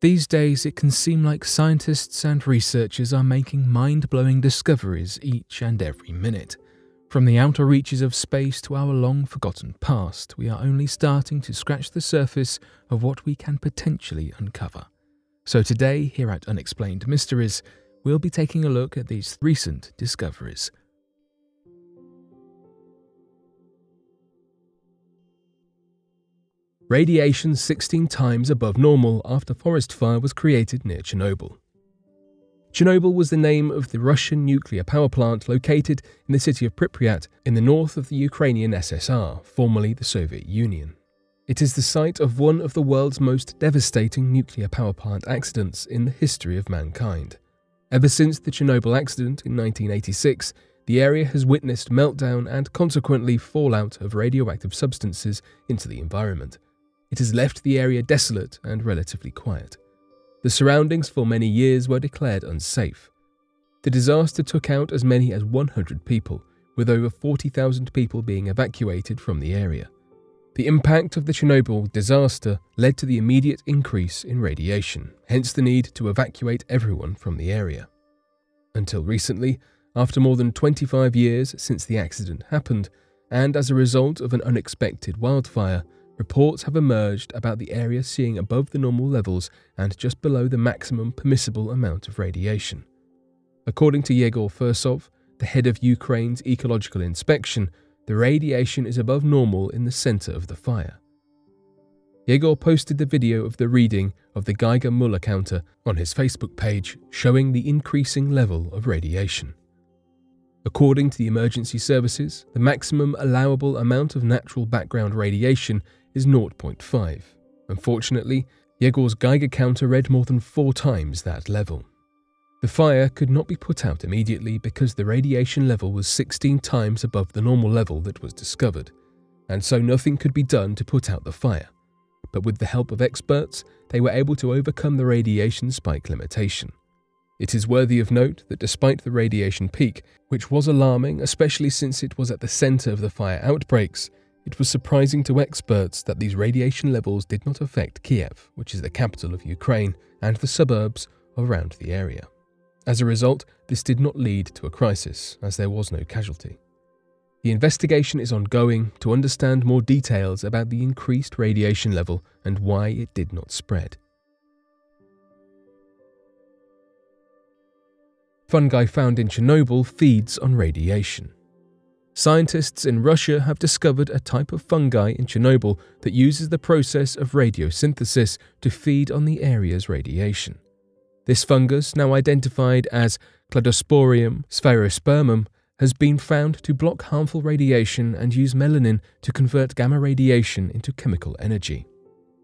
These days, it can seem like scientists and researchers are making mind blowing discoveries each and every minute. From the outer reaches of space to our long forgotten past, we are only starting to scratch the surface of what we can potentially uncover. So, today, here at Unexplained Mysteries, we'll be taking a look at these recent discoveries. Radiation 16 times above normal after forest fire was created near Chernobyl. Chernobyl was the name of the Russian nuclear power plant located in the city of Pripyat in the north of the Ukrainian SSR, formerly the Soviet Union. It is the site of one of the world's most devastating nuclear power plant accidents in the history of mankind. Ever since the Chernobyl accident in 1986, the area has witnessed meltdown and consequently fallout of radioactive substances into the environment. It has left the area desolate and relatively quiet. The surroundings for many years were declared unsafe. The disaster took out as many as 100 people, with over 40,000 people being evacuated from the area. The impact of the Chernobyl disaster led to the immediate increase in radiation, hence the need to evacuate everyone from the area. Until recently, after more than 25 years since the accident happened, and as a result of an unexpected wildfire, reports have emerged about the area seeing above the normal levels and just below the maximum permissible amount of radiation. According to Yegor Firsov, the head of Ukraine's ecological inspection, the radiation is above normal in the center of the fire. Yegor posted the video of the reading of the Geiger Muller counter on his Facebook page, showing the increasing level of radiation. According to the emergency services, the maximum allowable amount of natural background radiation is 0.5. Unfortunately, Yegor's Geiger counter read more than four times that level. The fire could not be put out immediately because the radiation level was 16 times above the normal level that was discovered, and so nothing could be done to put out the fire. But with the help of experts, they were able to overcome the radiation spike limitation. It is worthy of note that despite the radiation peak, which was alarming especially since it was at the centre of the fire outbreaks, it was surprising to experts that these radiation levels did not affect Kiev, which is the capital of Ukraine, and the suburbs around the area. As a result, this did not lead to a crisis, as there was no casualty. The investigation is ongoing to understand more details about the increased radiation level and why it did not spread. Fungi found in Chernobyl feeds on radiation. Scientists in Russia have discovered a type of fungi in Chernobyl that uses the process of radiosynthesis to feed on the area's radiation. This fungus, now identified as Cladosporium sphaerospermum, has been found to block harmful radiation and use melanin to convert gamma radiation into chemical energy.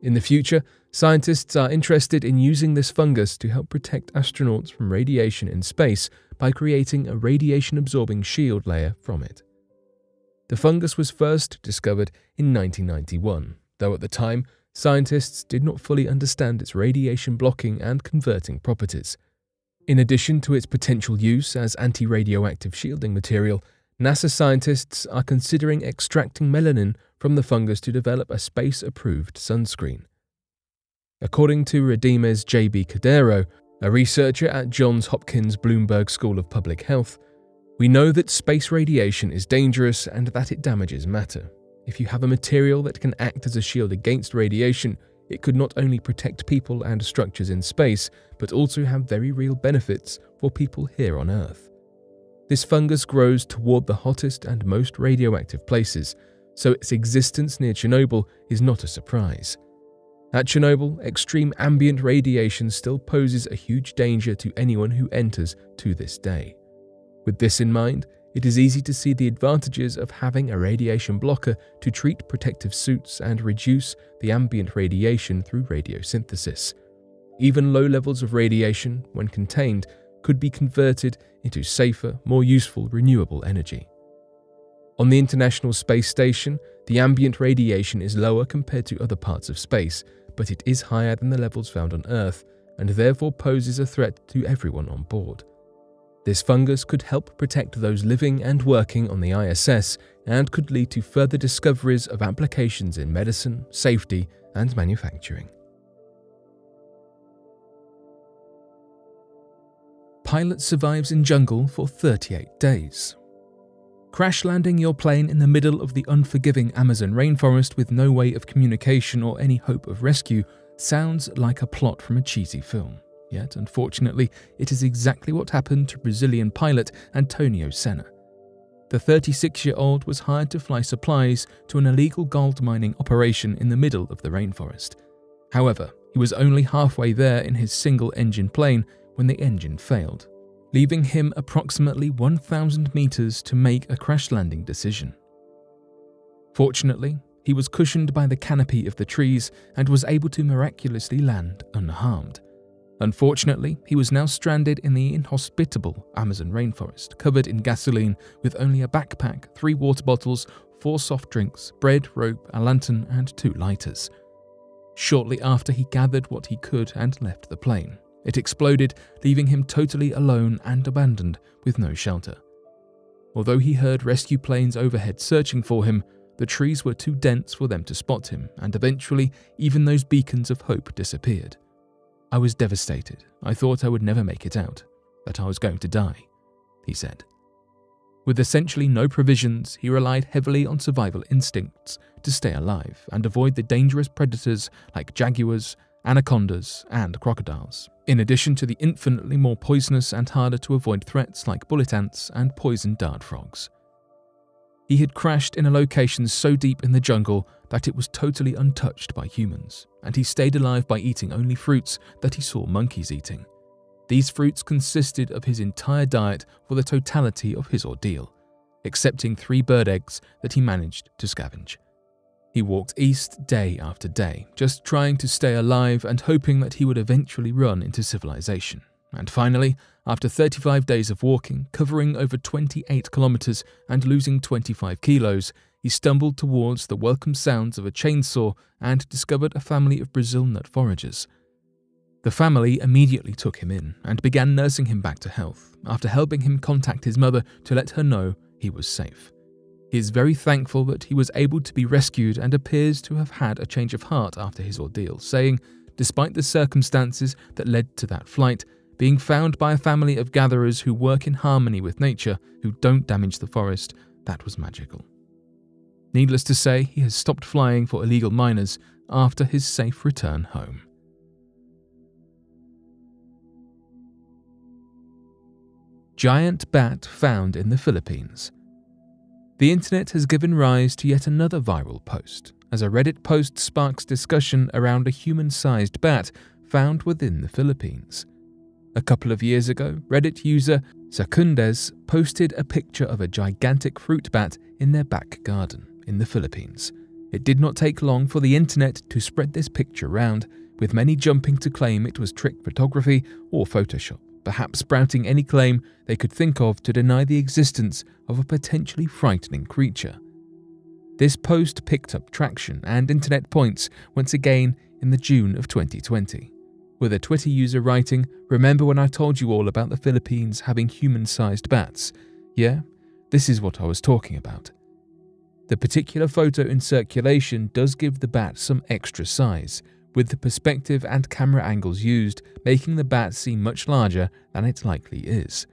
In the future, scientists are interested in using this fungus to help protect astronauts from radiation in space by creating a radiation absorbing shield layer from it. The fungus was first discovered in 1991, though at the time, scientists did not fully understand its radiation blocking and converting properties. In addition to its potential use as anti radioactive shielding material, NASA scientists are considering extracting melanin from the fungus to develop a space approved sunscreen. According to Radamés J.B. Cordero, a researcher at Johns Hopkins Bloomberg School of Public Health, we know that space radiation is dangerous and that it damages matter. If you have a material that can act as a shield against radiation, it could not only protect people and structures in space, but also have very real benefits for people here on Earth. This fungus grows toward the hottest and most radioactive places, so its existence near Chernobyl is not a surprise. At Chernobyl, extreme ambient radiation still poses a huge danger to anyone who enters to this day. With this in mind, it is easy to see the advantages of having a radiation blocker to treat protective suits and reduce the ambient radiation through radiosynthesis. Even low levels of radiation, when contained, could be converted into safer, more useful renewable energy. On the International Space Station, the ambient radiation is lower compared to other parts of space, but it is higher than the levels found on Earth and therefore poses a threat to everyone on board. This fungus could help protect those living and working on the ISS and could lead to further discoveries of applications in medicine, safety, and manufacturing. Pilot survives in jungle for 38 days. Crash landing your plane in the middle of the unforgiving Amazon rainforest with no way of communication or any hope of rescue sounds like a plot from a cheesy film. Yet, unfortunately, it is exactly what happened to Brazilian pilot Antonio Sena. The 36 year old was hired to fly supplies to an illegal gold mining operation in the middle of the rainforest. However, he was only halfway there in his single engine plane when the engine failed, leaving him approximately 1,000 meters to make a crash landing decision. Fortunately, he was cushioned by the canopy of the trees and was able to miraculously land unharmed. Unfortunately, he was now stranded in the inhospitable Amazon rainforest, covered in gasoline with only a backpack, three water bottles, four soft drinks, bread, rope, a lantern, and two lighters. Shortly after, he gathered what he could and left the plane. It exploded, leaving him totally alone and abandoned with no shelter. Although he heard rescue planes overhead searching for him, the trees were too dense for them to spot him, and eventually, even those beacons of hope disappeared. I was devastated. I thought I would never make it out, that I was going to die, he said. With essentially no provisions, he relied heavily on survival instincts to stay alive and avoid the dangerous predators like jaguars, anacondas, and crocodiles, in addition to the infinitely more poisonous and harder to avoid threats like bullet ants and poison dart frogs. He had crashed in a location so deep in the jungle that it was totally untouched by humans, and he stayed alive by eating only fruits that he saw monkeys eating. These fruits consisted of his entire diet for the totality of his ordeal, excepting three bird eggs that he managed to scavenge. He walked east day after day, just trying to stay alive and hoping that he would eventually run into civilization. And finally, after 35 days of walking, covering over 28 kilometers and losing 25 kilos, he stumbled towards the welcome sounds of a chainsaw and discovered a family of Brazil nut foragers. The family immediately took him in and began nursing him back to health after helping him contact his mother to let her know he was safe. He is very thankful that he was able to be rescued and appears to have had a change of heart after his ordeal, saying, despite the circumstances that led to that flight, being found by a family of gatherers who work in harmony with nature, who don't damage the forest, that was magical. Needless to say, he has stopped flying for illegal miners after his safe return home. Giant bat found in the Philippines. The internet has given rise to yet another viral post, as a Reddit post sparks discussion around a human sized bat found within the Philippines. A couple of years ago, Reddit user Secundes posted a picture of a gigantic fruit bat in their back garden in the Philippines. It did not take long for the internet to spread this picture around, with many jumping to claim it was trick photography or Photoshop, perhaps sprouting any claim they could think of to deny the existence of a potentially frightening creature. This post picked up traction and internet points once again in the June of 2020, with a Twitter user writing, Remember when I told you all about the Philippines having human sized bats? Yeah, this is what I was talking about. The particular photo in circulation does give the bat some extra size, with the perspective and camera angles used making the bat seem much larger than it likely is.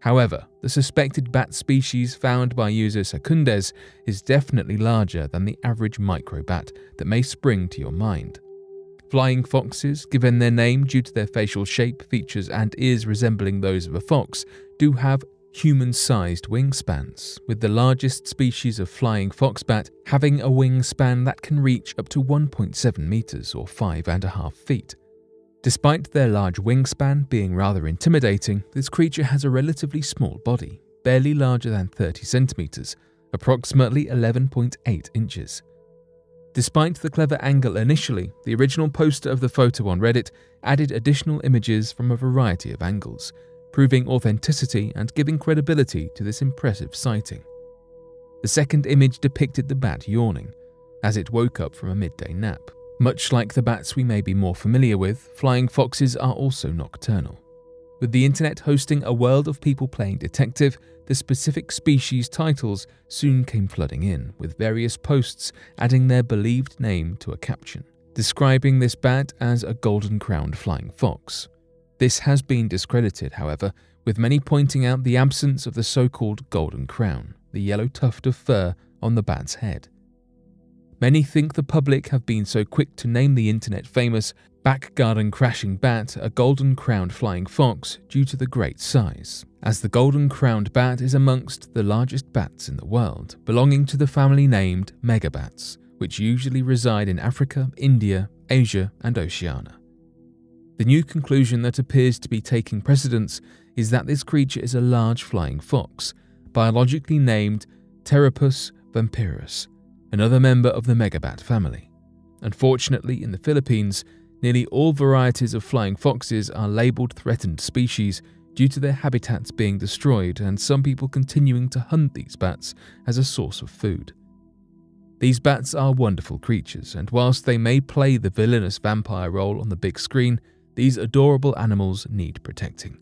However, the suspected bat species found by user Secundes is definitely larger than the average microbat that may spring to your mind. Flying foxes, given their name due to their facial shape, features, and ears resembling those of a fox, do have human sized wingspans, with the largest species of flying foxbat having a wingspan that can reach up to 1.7 meters or 5.5 feet. Despite their large wingspan being rather intimidating, this creature has a relatively small body, barely larger than 30 centimeters, approximately 11.8 inches. Despite the clever angle initially, the original poster of the photo on Reddit added additional images from a variety of angles, proving authenticity and giving credibility to this impressive sighting. The second image depicted the bat yawning, as it woke up from a midday nap. Much like the bats we may be more familiar with, flying foxes are also nocturnal. With the internet hosting a world of people playing detective, the specific species titles soon came flooding in, with various posts adding their believed name to a caption, describing this bat as a golden crowned flying fox. This has been discredited, however, with many pointing out the absence of the so called golden crown, the yellow tuft of fur on the bat's head. Many think the public have been so quick to name the internet famous back garden crashing bat a golden crowned flying fox due to the great size, as the golden crowned bat is amongst the largest bats in the world, belonging to the family named megabats, which usually reside in Africa, India, Asia, and Oceania. The new conclusion that appears to be taking precedence is that this creature is a large flying fox, biologically named Pteropus vampirus, another member of the megabat family. Unfortunately, in the Philippines, nearly all varieties of flying foxes are labelled threatened species due to their habitats being destroyed and some people continuing to hunt these bats as a source of food. These bats are wonderful creatures, and whilst they may play the villainous vampire role on the big screen, these adorable animals need protecting.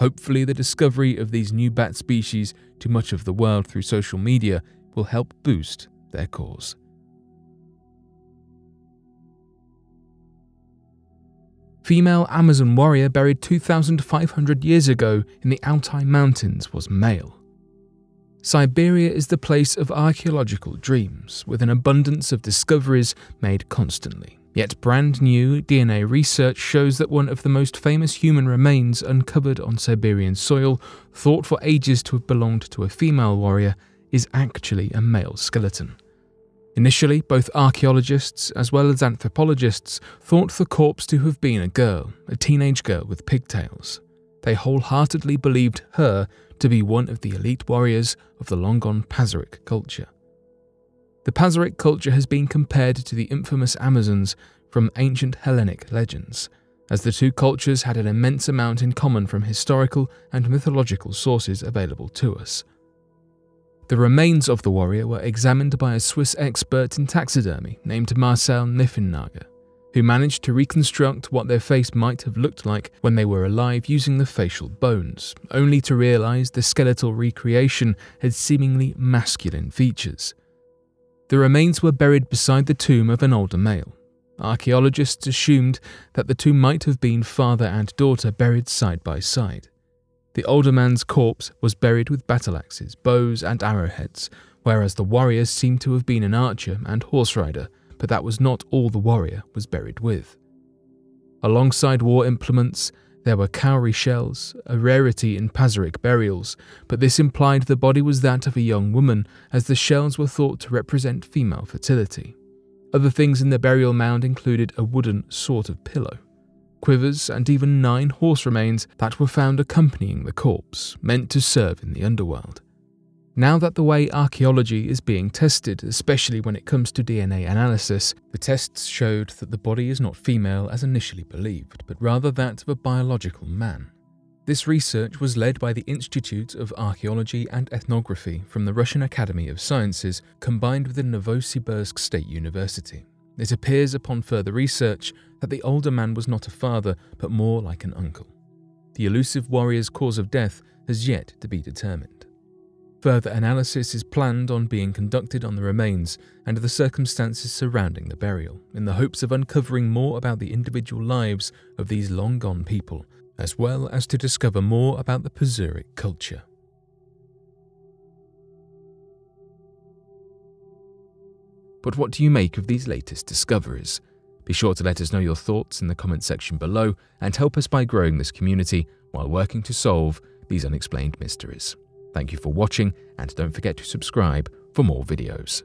Hopefully, the discovery of these new bat species to much of the world through social media will help boost their cause. Female Amazon warrior buried 2,500 years ago in the Altai Mountains was male. Siberia is the place of archaeological dreams, with an abundance of discoveries made constantly. Yet brand new DNA research shows that one of the most famous human remains uncovered on Siberian soil, thought for ages to have belonged to a female warrior, is actually a male skeleton. Initially, both archaeologists as well as anthropologists thought the corpse to have been a girl, a teenage girl with pigtails. They wholeheartedly believed her to be one of the elite warriors of the long gone Pazyryk culture. The Pazyryk culture has been compared to the infamous Amazons from ancient Hellenic legends, as the two cultures had an immense amount in common from historical and mythological sources available to us. The remains of the warrior were examined by a Swiss expert in taxidermy named Marcel Nyffenegger, who managed to reconstruct what their face might have looked like when they were alive using the facial bones, only to realize the skeletal recreation had seemingly masculine features. The remains were buried beside the tomb of an older male. Archaeologists assumed that the two might have been father and daughter buried side by side. The older man's corpse was buried with battle axes, bows, and arrowheads, whereas the warrior seemed to have been an archer and horse rider, but that was not all the warrior was buried with. Alongside war implements, there were cowrie shells, a rarity in Pazyryk burials, but this implied the body was that of a young woman, as the shells were thought to represent female fertility. Other things in the burial mound included a wooden sort of pillow quivers, and even nine horse remains that were found accompanying the corpse, meant to serve in the underworld. Now that the way archaeology is being tested, especially when it comes to DNA analysis, the tests showed that the body is not female as initially believed, but rather that of a biological man. This research was led by the Institute of Archaeology and Ethnography from the Russian Academy of Sciences, combined with the Novosibirsk State University. It appears upon further research that the older man was not a father, but more like an uncle. The elusive warrior's cause of death has yet to be determined. Further analysis is planned on being conducted on the remains and the circumstances surrounding the burial, in the hopes of uncovering more about the individual lives of these long gone people, as well as to discover more about the Pazyryk culture. But what do you make of these latest discoveries? Be sure to let us know your thoughts in the comment section below and help us by growing this community while working to solve these unexplained mysteries. Thank you for watching and don't forget to subscribe for more videos.